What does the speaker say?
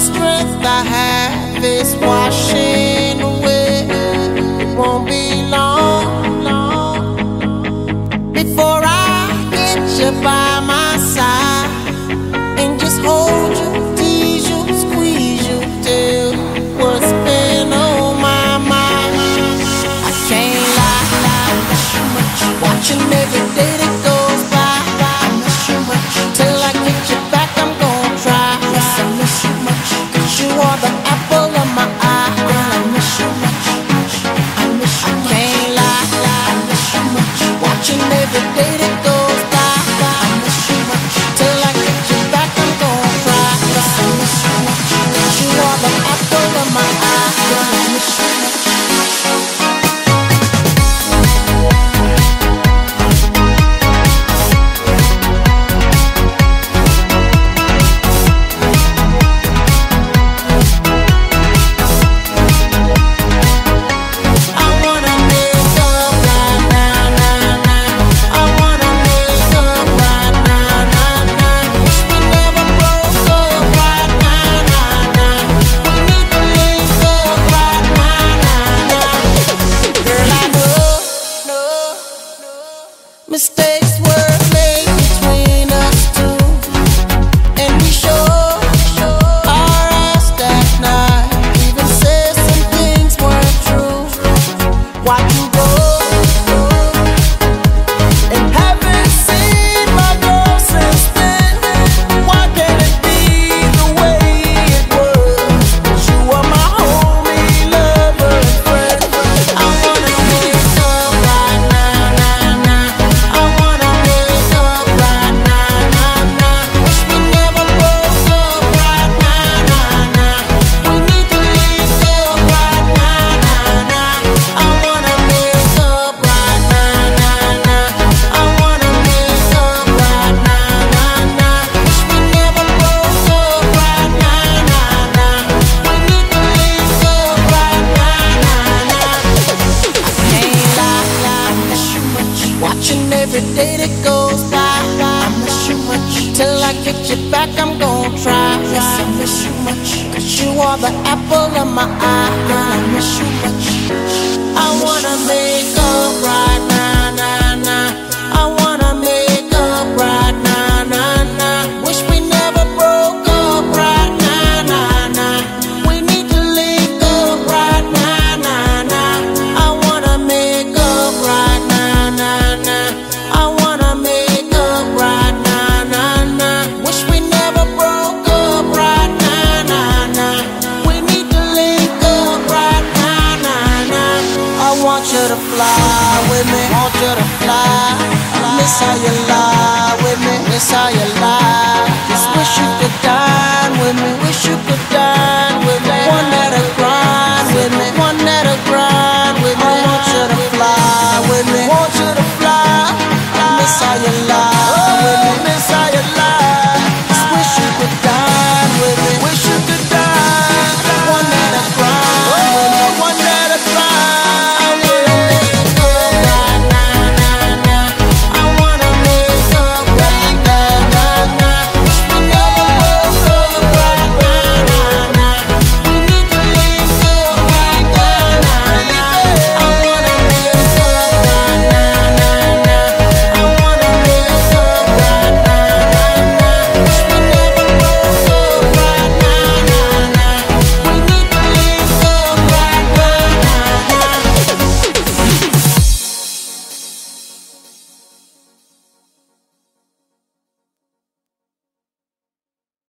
strength I have is washing away. It won't be long, long before I get you by my side and just hold. mistake. Every day that goes by, I miss you much. Till I get you back, I'm gonna try. Yes, I miss you much. Cause you are the apple of my eye. I miss you much. I wanna make a right. to fly with me. Want you to fly. Miss how you lie with me. Miss how you lie.